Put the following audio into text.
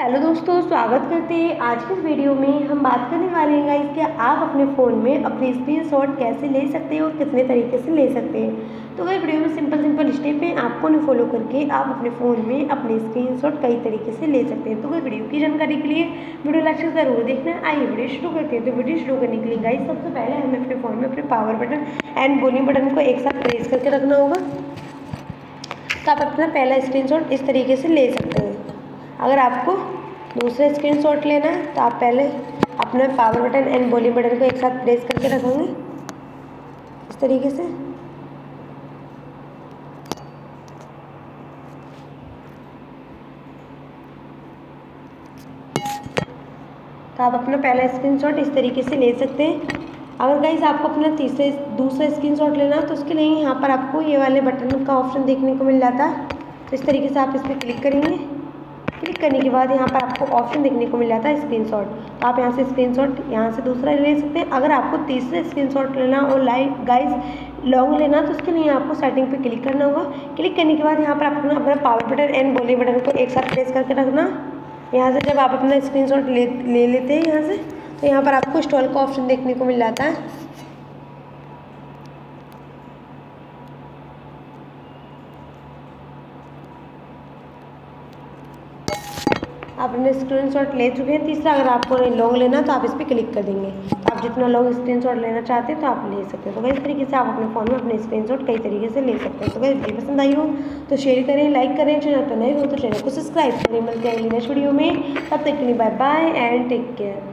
Hello दोस्तों, स्वागत करते हैं आज के वीडियो में। हम बात करने वाले हैं गाइस कि आप अपने फ़ोन में अपने स्क्रीन शॉट कैसे ले सकते हैं और कितने तरीके से ले सकते हैं। तो वह वीडियो में सिंपल सिंपल स्टेप है। आपको उन्हें फॉलो करके आप अपने फ़ोन में अपने स्क्रीन शॉट कई तरीके से ले सकते हैं। तो वह वीडियो की जानकारी के लिए वीडियो लाइक ज़रूर देखना। आइए वीडियो शुरू करते हैं। तो वीडियो शुरू करने के लिए गाइस सबसे पहले हमें अपने फ़ोन में अपने power button and volume button को एक साथ प्रेस करके रखना होगा। तो आप अपना पहला स्क्रीन इस तरीके से ले सकते हैं। अगर आपको दूसरा स्क्रीनशॉट लेना है तो आप पहले अपना power button and volume button को एक साथ प्रेस करके रखेंगे। इस तरीके से। तो आप अपना पहला स्क्रीनशॉट इस तरीके से ले सकते हैं। अगर गाइज़ आपको अपना तीसरे, दूसरा स्क्रीनशॉट लेना है तो उसके लिए यहाँ पर आपको ये वाले बटन का ऑप्शन देखने को मिल जाता। है तो इस तरीके से आप इस पर क्लिक करेंगे। क्लिक करने के बाद यहाँ पर आपको ऑप्शन देखने को मिल जाता है स्क्रीनशॉट तो आप यहाँ से स्क्रीनशॉट यहाँ से दूसरा ले सकते हैं। अगर आपको तीसरा स्क्रीनशॉट लेना और लाइव गाइज़ लॉन्ग लेना तो उसके लिए आपको सेटिंग पे क्लिक करना होगा। क्लिक करने के बाद यहाँ पर अपना अपना पावर बटन एंड बोली बटन को एक साथ प्रेस करके रखना। यहाँ से जब आप अपना स्क्रीन ले ले लेते हैं यहाँ से तो यहाँ पर आपको स्टॉल का ऑप्शन देखने को मिल जाता है। आपने स्क्रीन ले चुके हैं। तीसरा, अगर आपको लॉन्ग लेना तो आप इस पर क्लिक कर देंगे। आप जितना लॉन्ग स्क्रीन लेना चाहते हैं तो आप ले सकते हो। तो इस तरीके से आप अपने फ़ोन में अपने स्क्रीन कई तरीके से ले सकते हो। तो वह वीडियो पसंद आई हो तो शेयर करें लाइक करें। चैनल पर नहीं हो तो चैनल को सब्सक्राइब करें। मिलते हैं अगली नेक्स्ट वीडियो में। तब तक के लिए bye bye and take care